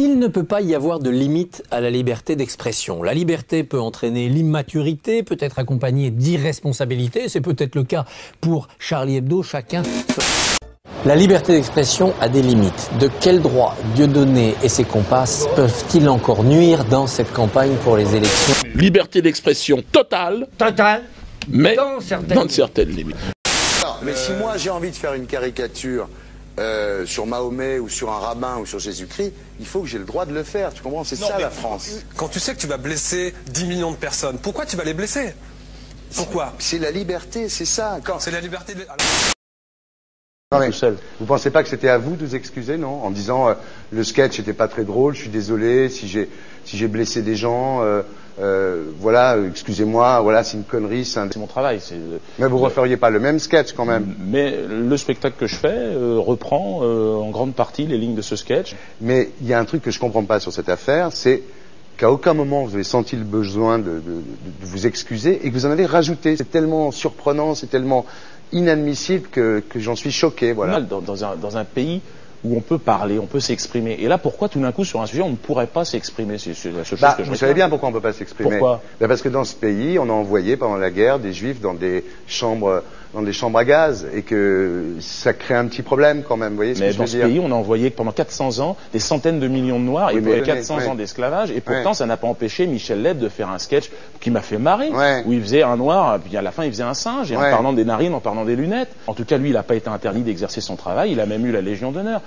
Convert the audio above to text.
Il ne peut pas y avoir de limite à la liberté d'expression. La liberté peut entraîner l'immaturité, peut être accompagnée d'irresponsabilité. C'est peut-être le cas pour Charlie Hebdo. Chacun. La liberté d'expression a des limites. De quel droit Dieudonné et ses compasses peuvent-ils encore nuire dans cette campagne pour les élections? Liberté d'expression totale, Total. mais Dans certaines dans certaines limites. Mais si moi j'ai envie de faire une caricature euh, sur Mahomet ou sur un rabbin ou sur Jésus-Christ, il faut que j'ai le droit de le faire. Tu comprends? C'est ça la France. Quand tu sais que tu vas blesser 10 millions de personnes, pourquoi tu vas les blesser? Pourquoi? C'est la liberté, c'est ça. Quand... C'est la liberté de... Alors- Non, mais Vous pensez pas que c'était à vous de vous excuser, non En disant euh, le sketch n'était pas très drôle, je suis désolé si j'ai si j'ai blessé des gens, euh, euh, voilà, excusez-moi, voilà, c'est une connerie, c'est un... C'est mon travail. c'est- Mais vous referiez pas le même sketch quand même. Mais le spectacle que je fais euh, reprend euh, en grande partie les lignes de ce sketch. Mais il y a un truc que je comprends pas sur cette affaire, c'est qu'à aucun moment vous avez senti le besoin de, de- de- de vous excuser et que vous en avez rajouté. C'est tellement surprenant, c'est tellement inadmissible que, que j'en suis choqué, voilà. Dans, dans un, dans un pays où on peut parler, on peut s'exprimer. Et là, pourquoi tout d'un coup, sur un sujet, on ne pourrait pas s'exprimer? C'est la seule chose Bah, que je vous savez bien pourquoi on ne peut pas s'exprimer. Pourquoi? Bah, Parce que dans ce pays, on a envoyé pendant la guerre des juifs dans des chambres, dans des chambres à gaz et que ça crée un petit problème quand même. Vous voyez ce Mais que je dans veux ce dire pays, on a envoyé pendant 400 ans des centaines de millions de Noirs Oui, et mais pour tenez, 400 ouais. ans d'esclavage. Et pourtant, ça n'a pas empêché Michel Leb de faire un sketch qui m'a fait marrer, où il faisait un noir, puis à la fin, il faisait un singe, et en parlant des narines, en parlant des lunettes. En tout cas, lui, il n'a pas été interdit d'exercer son travail, il a même eu la Légion d'honneur.